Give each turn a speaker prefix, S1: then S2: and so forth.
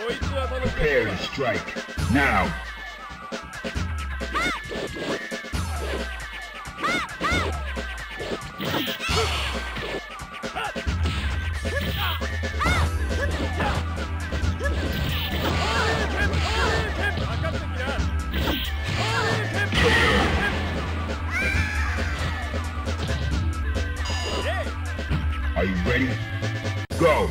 S1: Prepare to strike. Now. Are you ready? Go!